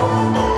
Oh.